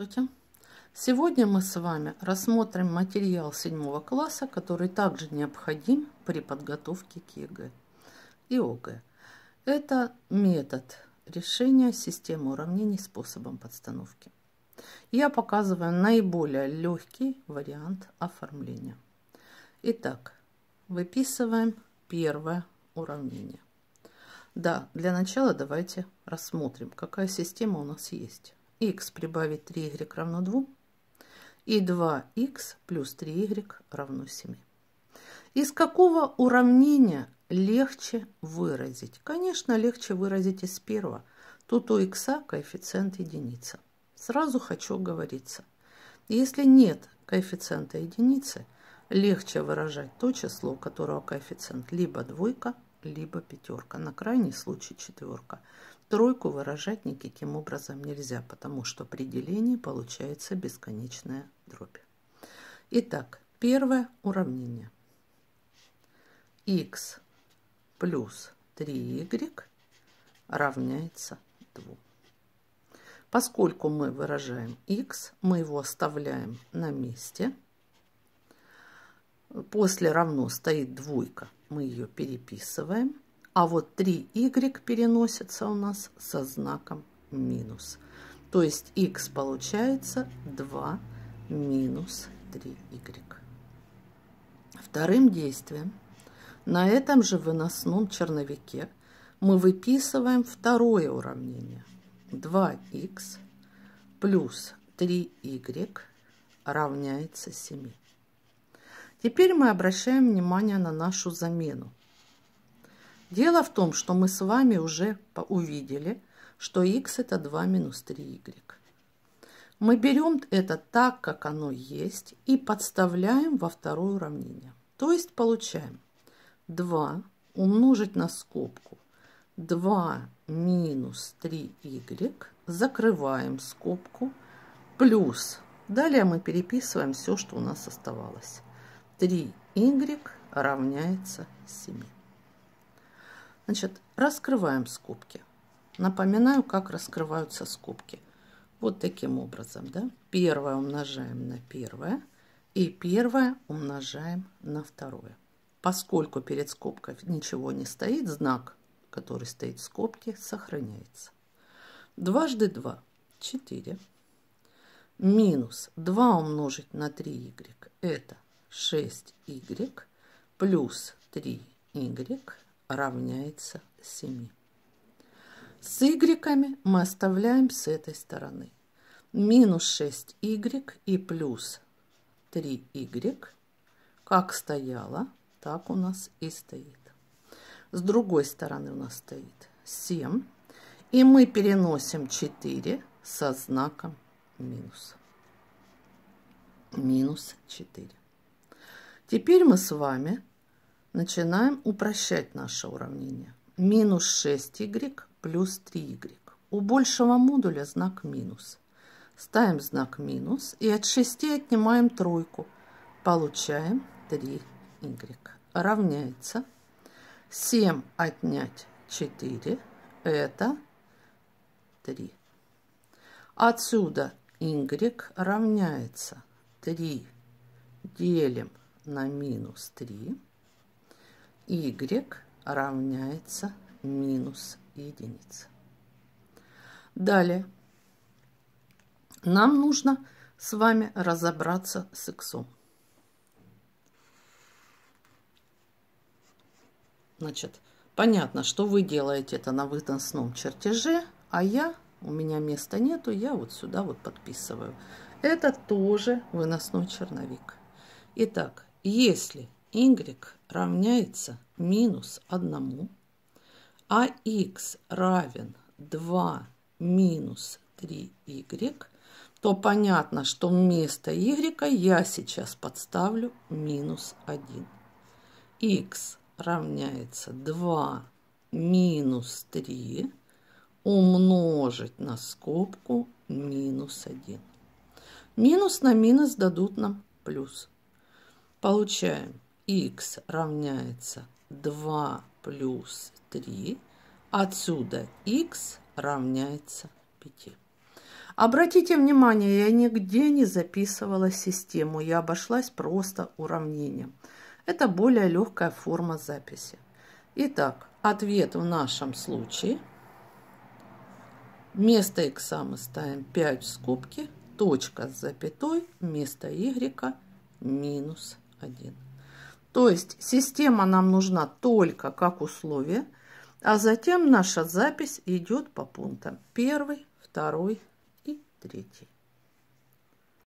Здравствуйте! Сегодня мы с вами рассмотрим материал седьмого класса, который также необходим при подготовке к ЕГЭ и ОГЭ. Это метод решения системы уравнений способом подстановки. Я показываю наиболее легкий вариант оформления. Итак, выписываем первое уравнение. Да, для начала давайте рассмотрим, какая система у нас есть x прибавить 3y равно 2 и 2x плюс 3y равно 7. Из какого уравнения легче выразить? Конечно, легче выразить из первого. Тут у x коэффициент единица. Сразу хочу говориться. Если нет коэффициента единицы, легче выражать то число, у которого коэффициент либо двойка, либо пятерка. На крайний случай четверка. Тройку выражать никаким образом нельзя, потому что при делении получается бесконечная дробь. Итак, первое уравнение. x плюс 3y равняется 2. Поскольку мы выражаем x, мы его оставляем на месте. После равно стоит двойка, мы ее переписываем – а вот 3y переносится у нас со знаком минус. То есть x получается 2 минус 3y. Вторым действием на этом же выносном черновике мы выписываем второе уравнение. 2х плюс 3y равняется 7. Теперь мы обращаем внимание на нашу замену. Дело в том, что мы с вами уже увидели, что x это 2 минус 3y. Мы берем это так, как оно есть, и подставляем во второе уравнение. То есть получаем 2 умножить на скобку 2 минус 3y, закрываем скобку, плюс, далее мы переписываем все, что у нас оставалось. 3y равняется 7. Значит, раскрываем скобки. Напоминаю, как раскрываются скобки. Вот таким образом, да. Первое умножаем на первое. И первое умножаем на второе. Поскольку перед скобкой ничего не стоит, знак, который стоит в скобке, сохраняется. Дважды два – 4. Минус 2 умножить на 3y – это 6y плюс 3y равняется 7. С y мы оставляем с этой стороны. Минус 6y и плюс 3y. Как стояло, так у нас и стоит. С другой стороны у нас стоит 7. И мы переносим 4 со знаком минус. Минус 4. Теперь мы с вами Начинаем упрощать наше уравнение. Минус 6y плюс 3y. У большего модуля знак минус. Ставим знак минус и от 6 отнимаем тройку. Получаем 3y. Равняется 7 отнять 4 это 3. Отсюда y равняется 3 делим на минус 3 y равняется минус единица. Далее нам нужно с вами разобраться с x. Значит, понятно, что вы делаете это на выносном чертеже, а я, у меня места нету, я вот сюда вот подписываю. Это тоже выносной черновик. Итак, если y равняется минус 1, а x равен 2 минус 3y, то понятно, что вместо y я сейчас подставлю минус 1. x равняется 2 минус 3 умножить на скобку минус 1. Минус на минус дадут нам плюс. Получаем x равняется 2 плюс 3. Отсюда x равняется 5. Обратите внимание, я нигде не записывала систему, я обошлась просто уравнением. Это более легкая форма записи. Итак, ответ в нашем случае. Вместо x мы ставим 5 в скобки, точка с запятой, вместо y минус 1. То есть система нам нужна только как условие, а затем наша запись идет по пунктам. Первый, второй и третий.